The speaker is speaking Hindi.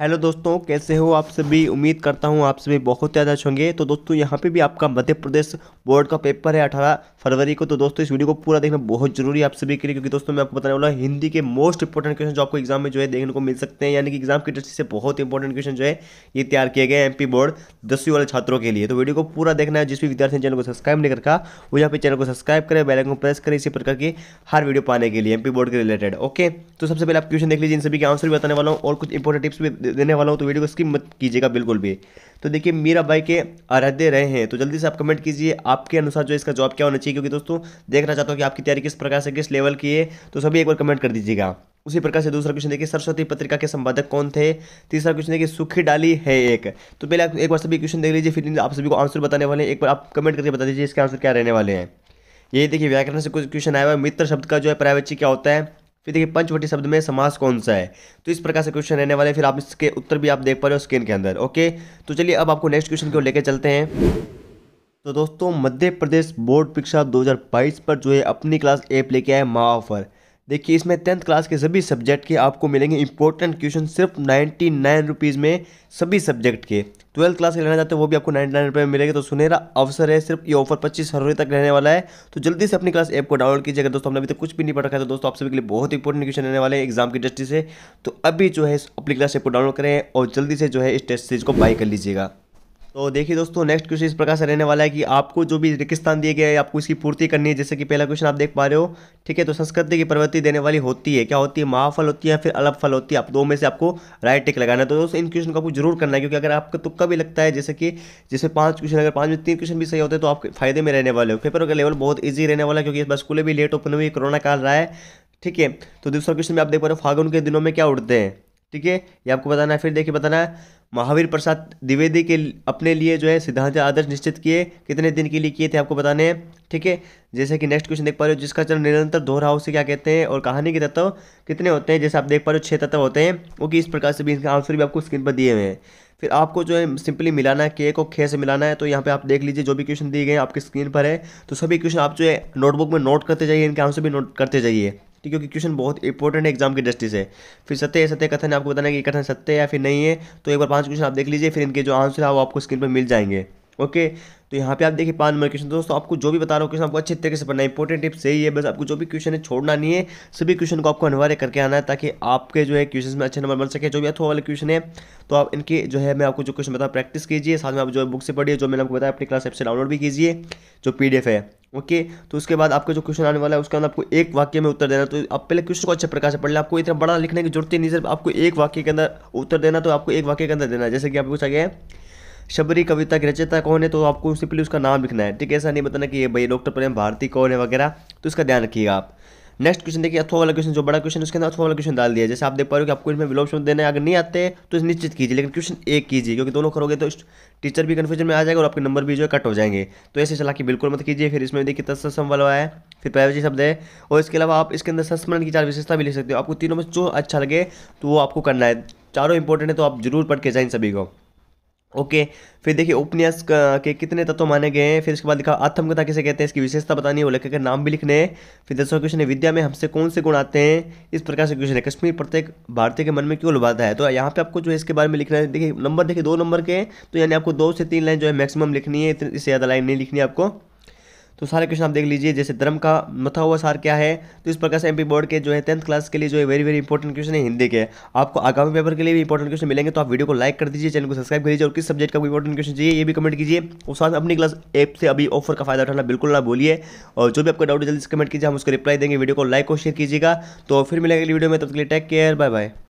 हेलो दोस्तों, कैसे हो आप सभी? उम्मीद करता हूँ आप सभी बहुत ज़्यादा अच्छे होंगे। तो दोस्तों, यहाँ पे भी आपका मध्य प्रदेश बोर्ड का पेपर है अठारह फरवरी को। तो दोस्तों, इस वीडियो को पूरा देखना बहुत ज़रूरी है आप सभी के लिए, क्योंकि दोस्तों, मैं आपको बताने वाला हिंदी के मोस्ट इंपॉर्टेंट क्वेश्चन जो आपको एग्ज़ाम में जो है देखने को मिल सकते हैं। यानी कि एग्ज़ाम की दृष्टि से बहुत इंपॉर्टेंट क्वेश्चन जो है, ये तैयार किए गए एमपी बोर्ड दसवीं वाले छात्रों के लिए। तो वीडियो को पूरा देखना है, जिस भी विद्यार्थी चैनल को सब्सक्राइब नहीं रखा वो यहाँ पे चैनल को सब्सक्राइब करें बेल आइकन प्रेस करें, इसी प्रकार की हर वीडियो पाने के लिए एमपी बोर्ड के रिलेटेड ओके तो सबसे पहले आप क्वेश्चन देख लीजिए, इन सभी के आंसर भी बताने वाला हूँ, और कुछ इंपॉर्टेंट टिप्स भी देने वाला हूँ तो वीडियो को स्किप मत कीजिएगा, बिल्कुल भी। तो देखिए, मीरा भाई के आराध्य रहे हैं तो जल्दी से आप कमेंट कीजिए, आपके अनुसार जो इसका जॉब क्या होना चाहिए, क्योंकि दोस्तों, देखना चाहता हूँ कि आपकी तैयारी किस प्रकार से, किस लेवल की है तो सभी एक बार कमेंट कर दीजिएगा। उसी प्रकार से दूसरा क्वेश्चन देखिए, सरस्वती पत्रिका के संपादक कौन थे? तीसरा क्वेश्चन देखिए, सुखी डाली है एक। तो पहले आप एक बार सभी क्वेश्चन देख लीजिए, फिर आप सभी को आंसर बताने वाले हैं। एक बार आप कमेंट करके बता दीजिए, इसके आंसर क्या रहने वाले हैं। ये देखिए, व्याकरण से कुछ क्वेश्चन आया हुआ है, मित्र शब्द का जो है प्रायवच्य क्या होता है? फिर देखिए, पंचवटी शब्द में समास कौन सा है? तो इस प्रकार से क्वेश्चन रहने वाले फिर आप इसके उत्तर भी आप देख पा रहे हो स्क्रीन के अंदर ओके तो चलिए, अब आपको नेक्स्ट क्वेश्चन को लेकर चलते हैं। तो दोस्तों, मध्य प्रदेश बोर्ड परीक्षा 2022 पर जो है, अपनी क्लास एप लेके आए माँ ऑफ़र। देखिए, इसमें टेंथ क्लास के सभी सब्जेक्ट के आपको मिलेंगे इंपॉर्टेंट क्वेश्चन सिर्फ़ नाइन्टी नाइन रुपीज़ में सभी सब्जेक्ट के। ट्वेल्थ क्लास के लेना चाहते हैं, वो भी आपको नाइन्टी नाइन रुपये में मिलेगा। तो सुनहरा अवसर है, सिर्फ़ ये ऑफ़र पच्चीस फरवरी तक रहने वाला है। तो जल्दी से अपनी क्लास ऐप को डाउनलोड कीजिएगा। दोस्तों, हमने अभी तक कुछ भी नहीं पढ़ रखा है तो दोस्तों, आप सभी के लिए बहुत इंपॉर्टेंट क्वेश्चन रहने वाले हैं एग्ज़ाम की दृष्टि से। तो अभी जो है, अपनी क्लास ऐप को डाउनलोड करें और जल्दी से जो है, इस टेस्ट सीरीज़ को बाई कर लीजिएगा। तो देखिए दोस्तों नेक्स्ट क्वेश्चन इस प्रकार से रहने वाला है कि आपको जो भी रिक्स्थान दिए गए हैं, आपको इसकी पूर्ति करनी है, जैसे कि पहला क्वेश्चन आप देख पा रहे हो, ठीक है? तो संस्कृति की प्रवृत्ति देने वाली होती है। क्या होती है? महाफल होती है फिर अलग फल होती है? आप दो में से आपको राइट टिक लगाना है। तो दोस्तों, इन क्वेश्चन को आपको ज़रूर करना है, क्योंकि अगर आपको तुक्का भी लगता है, जैसे कि, जैसे पाँच क्वेश्चन अगर पाँच में तीन क्वेश्चन भी सही होते हैं तो आप फ़ायदे में रहने वाले हो। पेपर का लेवल बहुत ईजी रहने वाला है, क्योंकि इस बार स्कूलें भी लेट ओपन हुई कोरोना काल रहा है, ठीक है? तो दूसरा क्वेश्चन में आप देख पा रहे हो, फागुन के दिनों में क्या उड़ते हैं? ठीक है? ये आपको बताना है, फिर देखिए बताना है महावीर प्रसाद द्विवेदी के अपने लिए जो है सिद्धांत आदर्श निश्चित किए। कितने दिन के लिए किए थे आपको बताने हैं? ठीक है? जैसे कि नेक्स्ट क्वेश्चन देख पा रहे हो, जिसका चरण निरंतर दोहरा उसे क्या कहते हैं? और कहानी के तत्व कितने होते हैं? जैसे आप देख पा रहे हो छः तत्व होते हैं। वो कि इस प्रकार से भी इसका आंसर भी आपको स्क्रीन पर दिए हुए हैं। फिर आपको जो है सिंपली मिलाना है के को खे से मिलाना है तो यहाँ पे आप देख लीजिए, जो भी क्वेश्चन दिए गए हैं आपकी स्क्रीन पर है। तो सभी क्वेश्चन आप जो है नोटबुक में नोट करते जाइए, इनके आंसर भी नोट करते जाइए। ठीक है, क्योंकि क्वेश्चन बहुत इंपॉर्टेंट है एग्ज़ाम की दृष्टि से फिर सत्य है, सत्य कथन आपको बताना है कि कथन सत्य है या फिर नहीं है तो एक बार पाँच क्वेश्चन आप देख लीजिए, फिर इनके जो आंसर है, वो आपको स्क्रीन पर मिल जाएँगे। ओके? तो यहाँ पे आप देखिए पाँच नंबर क्वेश्चन दोस्तों, आपको जो भी बता रहा हूँ क्वेश्चन आपको अच्छे तरीके से पढ़ना है। इंपॉर्टेंट टिप्स यही है, बस आपको जो भी क्वेश्चन है छोड़ना नहीं है। सभी क्वेश्चन को आपको अनिवार्य करके आना है ताकि आपके जो है क्वेश्चन में अच्छे नंबर बन सके। जो भी अथवा वाले क्वेश्चन है तो आप इनके जो है, मैं आपको जो क्वेश्चन बता प्रैक्टिस कीजिए। साथ में आप जो बुक से पढ़िए, जो मैंने आपको बताया, अपनी क्लास ऐप से डाउनलोड भी कीजिए, जो पी है। ओके? तो उसके बाद आपका जो क्वेश्चन आने वाला है, उसके अंदर आपको एक वाक्य में उत्तर देना तो आप पहले क्वेश्चन को अच्छे प्रकार से पढ़ लें। आपको इतना बड़ा लिखने की ज़रूरत ही नहीं सिर्फ़ आपको एक वाक्य के अंदर उत्तर देना तो आपको एक वाक्य के अंदर देना जैसे कि आप पूछा गया है। शबरी कविता की रचयिता कौन है? तो आपको सिंपली उसका नाम लिखना है, ठीक है? ऐसा नहीं बताना कि ये भाई डॉक्टर प्रेम भारती कौन है वगैरह तो इसका ध्यान रखिएगा आप। नेक्स्ट क्वेश्चन देखिए, अथवा वाला क्वेश्चन जो बड़ा क्वेश्चन उसके अंदर अथवा वाला क्वेश्चन डाल दिया। जैसे आप देख पा रहे हो कि आपको इसमें विलोप शब्द देना अगर नहीं आते तो निश्चित कीजिए, लेकिन क्वेश्चन एक कीजिए, क्योंकि दोनों करोगे तो टीचर भी कन्फ्यूज़न में आ जाएगा और आपके नंबर भी जो है कट हो जाएँगे। तो ऐसे चला कि बिल्कुल मत कीजिए, फिर इसमें देखिए तत्सम वाला है, फिर प्राइवेसी शब्द है, और इसके अलावा आप इसके अंदर संस्मरण की चार विशेषता भी लिख सकते हो। आपको तीनों में जो अच्छा लगे तो वो आपको करना है। चारों इंपॉर्टेंट है तो आप ज़रूर पढ़ के जाएँ सभी को। ओके, फिर देखिए उपन्यास के कितने तत्व माने गए हैं, फिर इसके बाद लिखा, आत्मकथा किसे कहते हैं, इसकी विशेषता बतानी है, वो लेखक नाम भी लिखने हैं। फिर दसवा क्वेश्चन है, विद्या में हमसे कौन से गुण आते हैं? इस प्रकार से क्वेश्चन है, कश्मीर प्रत्येक भारतीय के मन में क्यों लुभाता है? तो यहाँ पे आपको जो है इसके बारे में लिखना है, देखिए नंबर, देखिए दो नंबर के तो यानी आपको दो से तीन लाइन जो है मैक्सिमम लिखनी है इससे ज़्यादा लाइन नहीं लिखनी है आपको। तो सारे क्वेश्चन आप देख लीजिए, जैसे धर्म का मथा हुआ सार क्या है? तो इस प्रकार से एमपी बोर्ड के जो है टेंथ क्लास के लिए जो है वेरी वेरी इंपॉर्टेंट क्वेश्चन है हिंदी के। आपको आगामी पेपर के लिए भी इंपॉर्टेंट क्वेश्चन मिलेंगे तो आप वीडियो को लाइक कर दीजिए चैनल को सब्सक्राइब कीजिए और किस सब्जेक्ट का भी इंपॉर्टेंट क्वेश्चन चाहिए, ये भी कमेंट कीजिए। और साथ अपनी क्लास ऐप से अभी ऑफ़र का फ़ायदा उठाना बिल्कुल ना भूलिए। और जो भी आपका डाउट जल्दी से कमेंट कीजिए, हम उसको रिप्लाई देंगे वीडियो को लाइक और शेयर कीजिएगा। तो फिर मिलेंगे वीडियो में, तब तक के लिए टेक केयर बाय बाय